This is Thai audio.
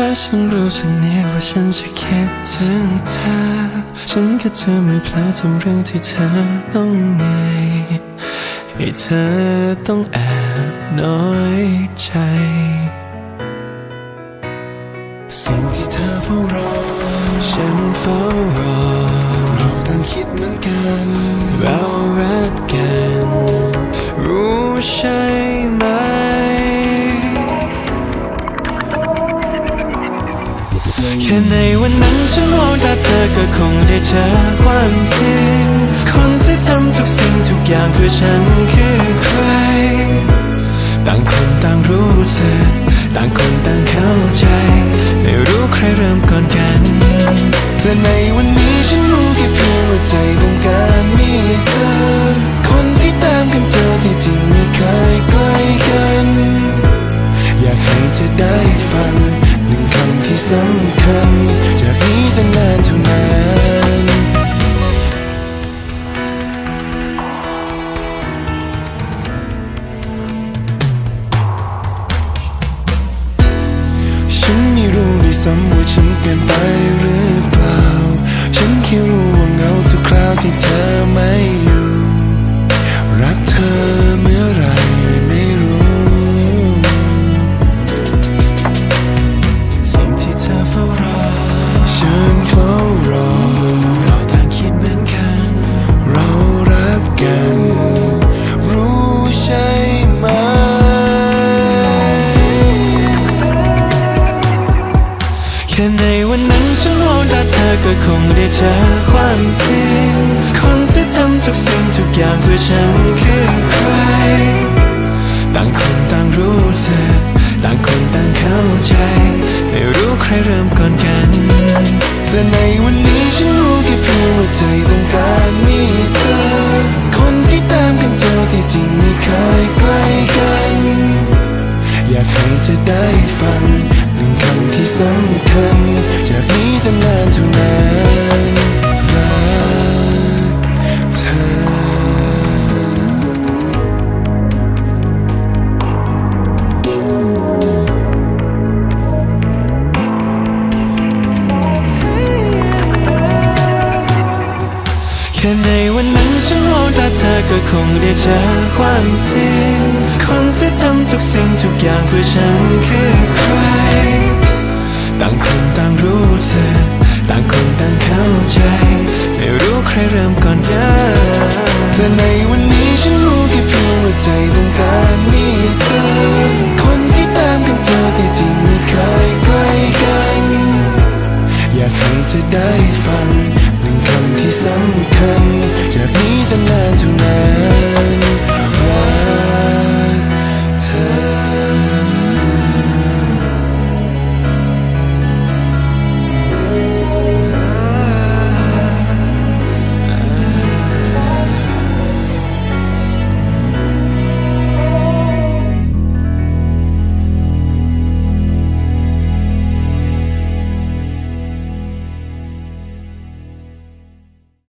ราฉันรู้สึกนิดว่าฉันจะคิดถึงเธอ ฉันแค่เธอไม่เพลอทำเรื่องที่เธอต้องเหนื่อยให้เธอต้องแอบน้อยใจ สิ่งที่เธอเฝ้ารอ ฉันเฝ้ารอเราต่างคิดเหมือนกัน เรารักกัน รู้ใช่ ค่ในวันนั้นฉันมองตาเธอก็คงได้เจอความจริง คนที่ทำทุกสิ่งทุกอย่างเพื่อฉันคือใคร ต่างคนต่างรู้สึกต่างคนต่างเข้าใจ ไม่รู้ใครเริ่มก่อนกันและใน สำจากนี้จะนานเท่านั้นฉันไม่รู้ด้วยซ้ำว่าฉันเปลี่ยนไปหรือเปล่า ฉันแค่รู้ว่าเหงาทุกคราวที่เธอไม่อยู่ รักเธอ ค่ในวันนั้นฉันมองตาเธอก็คงได้เจอความจริง คนที่ทำทุกสิ่งทุกอย่างเพื่อฉันคือใคร ต่างคนต่างรู้สึกต่างคนต่างเข้าใจ ไม่รู้ใครเริ่มก่อนกัน และในวันนี้ฉันรู้แค่เพียงว่าใจต้องการมีเธอ สำคัญ จากนี้จะนานเท่านั้นรักเธอ แค่ในวันนั้นฉันมองตาเธอก็คงได้เจอความจริง คนที่ทำทุกสิ่งทุกอย่างเพื่อฉันคือใคร ใจ ไม่รู้ใครเริ่มก่อนกันและในวันนี้ฉันรู้แค่เพียงว่าใจต้องการมีเธอ คนที่ตามกันเจอที่จริงไม่เคยใกล้กัน อยากให้เธอได้ฟังหนึ่งคำที่สำคัญ จากนี้จะนานเท่านั้น